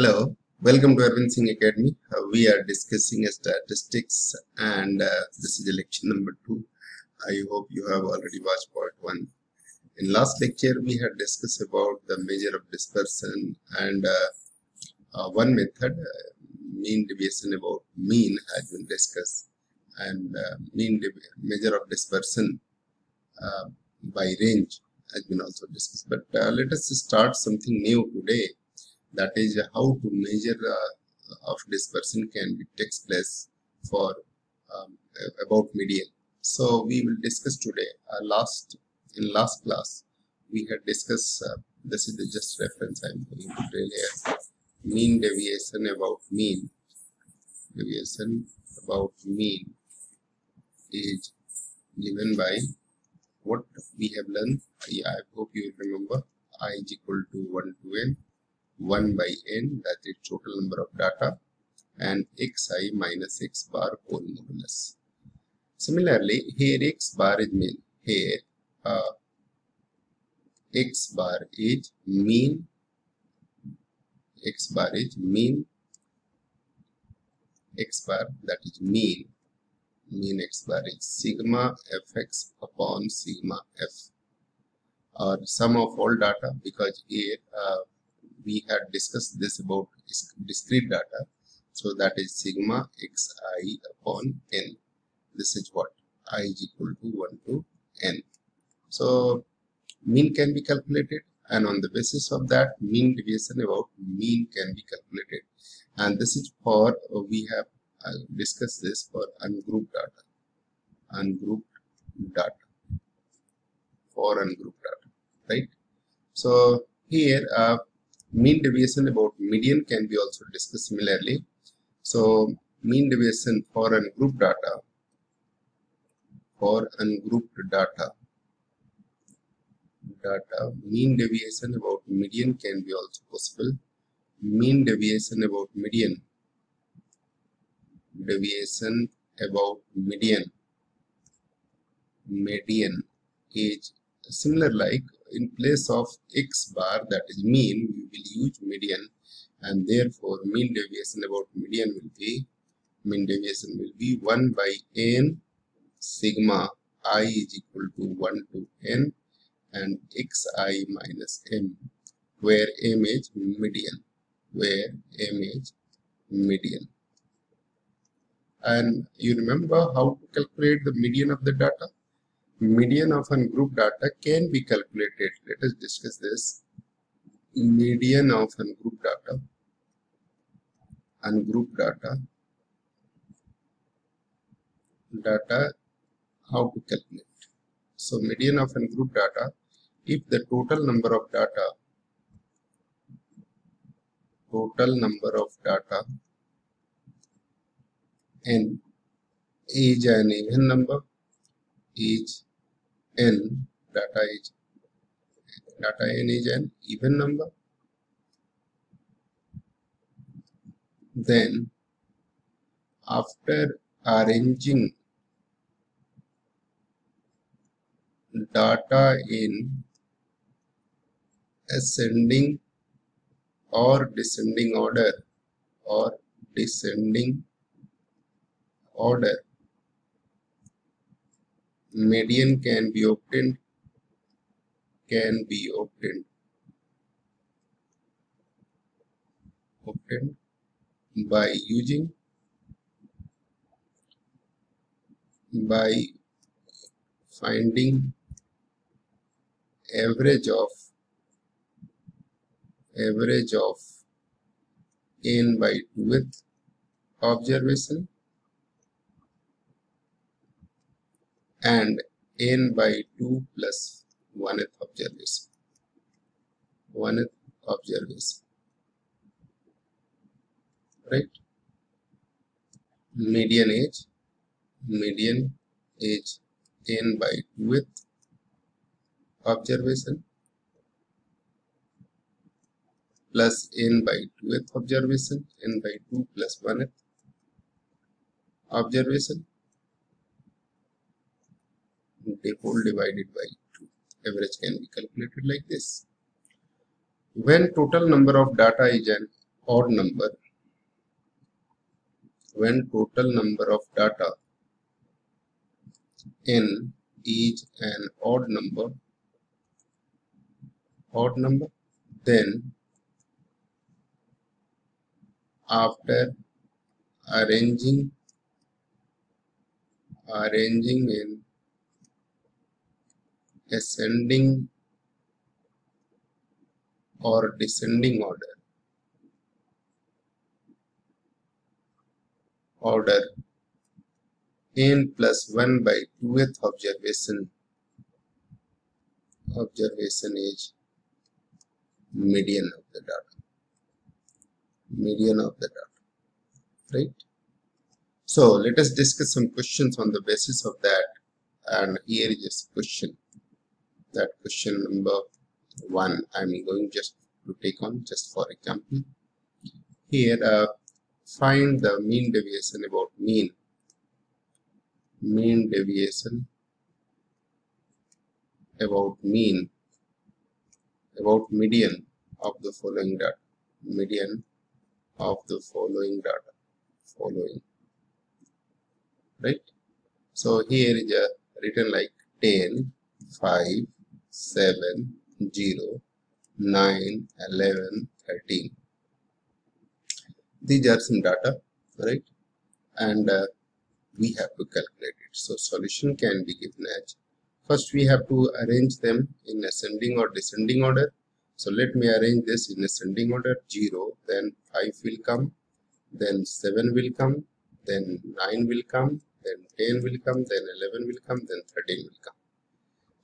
Hello, welcome to Arbind Singh Academy. Uh, we are discussing statistics and uh, this is lecture number two. I hope you have already watched part one. In last lecture, we had discussed about the measure of dispersion and uh, uh one method, uh, mean deviation about mean has been discussed and uh, mean measure of dispersion by range has been also discussed. But let us start something new today that is how to measure uh, of dispersion can be takes place for um, about median. So we will discuss today uh, last in last class we had discussed uh, this is the just reference i'm going to tell here. Mean deviation about mean deviation about mean is given by what we have learned. I, I hope you remember i is equal to 1 to n 1 by n that is total number of data and xi minus x bar whole modulus. Similarly, here x bar is mean. Here uh, x bar is mean. x bar is mean. x bar that is mean. Mean x bar is sigma fx upon sigma f or sum of all data because here uh, we had discussed this about discrete data. So that is sigma xi upon n. This is what i is equal to 1 to n. So mean can be calculated and on the basis of that mean deviation about mean can be calculated. And this is for we have uh, discussed this for ungrouped data. Ungrouped data. For ungrouped data right? So here uh, mean deviation about median can be also discussed similarly. So mean deviation for ungrouped data for ungrouped data data mean deviation about median can be also possible. Mean deviation about median deviation about median median is similar like in place of x bar that is mean we will use median. And therefore mean deviation about median will be mean deviation will be 1 by n sigma i is equal to 1 to n and xi minus m where m is median where m is median. And you remember how to calculate the median of the data median of ungroup data can be calculated. Let us discuss this. Median of ungroup data, ungroup data, data, how to calculate. So median of ungroup data, if the total number of data, total number of data n is an even number is n data is data n is an even number then after arranging data in ascending or descending order or descending order median can be obtained can be obtained obtained by using by finding average of average of n by 2th observation and n by 2 plus 1th observation. 1th observation. Right? Median age. Median age n by 2th observation plus n by 2th observation n by 2 plus 1th observation whole divided by 2. Average can be calculated like this. When total number of data is an odd number when total number of data n is an odd number odd number then after arranging arranging in ascending or descending order. Order. N plus 1 by 2th observation. Observation is median of the data. Median of the data. Right? So let us discuss some questions on the basis of that. And here is a question that question number one i'm going just to take on just for example. Here uh, find the mean deviation about mean. Mean deviation about mean about median of the following data median of the following data following right? So here is a written like 10 5 7 0 9 11 13 these are some data right? And uh, we have to calculate it. So solution can be given as first we have to arrange them in ascending or descending order. So let me arrange this in ascending order. 0 then 5 will come then 7 will come then 9 will come then 10 will come then 11 will come then 13 will come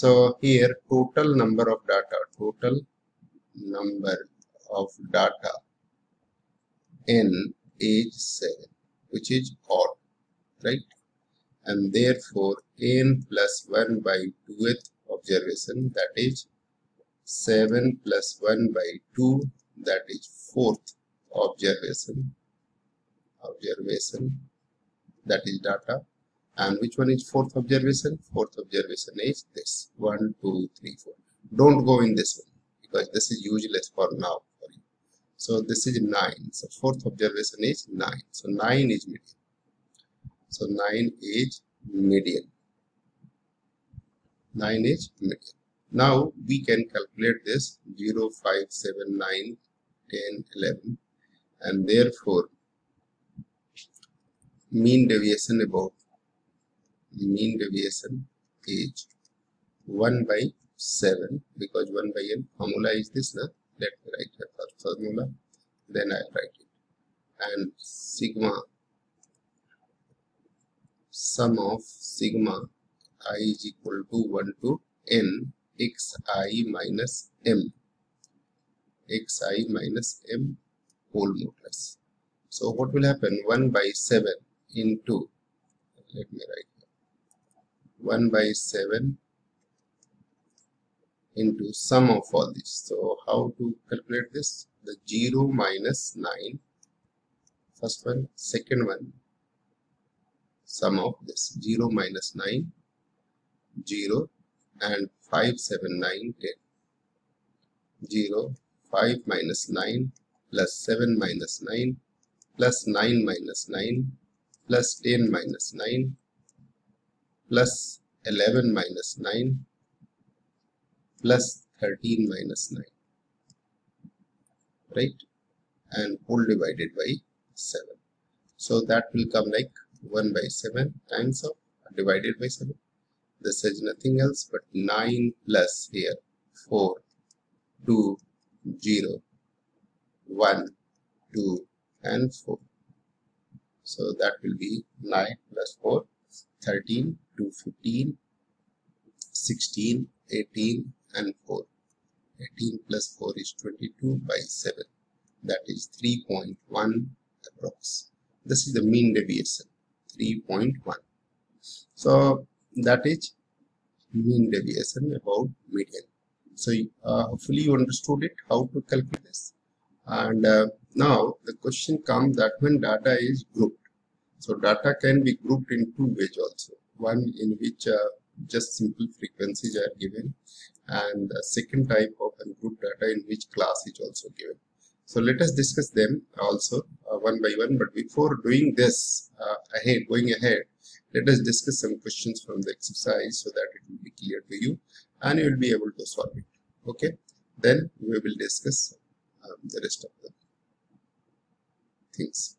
so here total number of data total number of data n is 7 which is odd right? And therefore n plus 1 by 2th observation that is 7 plus 1 by 2 that is fourth observation observation that is data and which one is fourth observation fourth observation is this one two three four don't go in this one because this is useless for now so this is 9. So fourth observation is 9. So 9 is median. So 9 is median. 9 is median. Now we can calculate this 0, 5, 7, 9, 10, 11 and therefore mean deviation about mean deviation is 1 by 7 because 1 by n formula is this now let me write the formula then I'll write it. And sigma sum of sigma i is equal to 1 to n xi minus m xi minus m whole modulus. So what will happen? 1 by 7 into let me write 1 by 7 into sum of all this. So how to calculate this? The 0 minus 9, first one, second one, sum of this 0 minus 9, 0 and 5, 7, 9, 10. 0, 5 minus 9 plus 7 minus 9 plus 9 minus 9 plus 10 minus 9 plus 11 minus 9 plus 13 minus 9 right? And whole divided by 7 so that will come like 1 by 7 times of divided by 7 this is nothing else but 9 plus here 4 2 0 1 2 and 4 so that will be 9 plus 4 13 to 15 16 18 and 4. 18 plus 4 is 22 by 7. That is 3.1 approx. This is the mean deviation. 3.1. So that is mean deviation about median. So uh, hopefully you understood it, how to calculate this. And uh, now the question comes that when data is grouped. So data can be grouped in two ways also. One in which uh, just simple frequencies are given and the second type of group data in which class is also given. So let us discuss them also uh, one by one. But before doing this uh, ahead going ahead let us discuss some questions from the exercise so that it will be clear to you and you will be able to solve it. Okay? Then we will discuss um, the rest of the things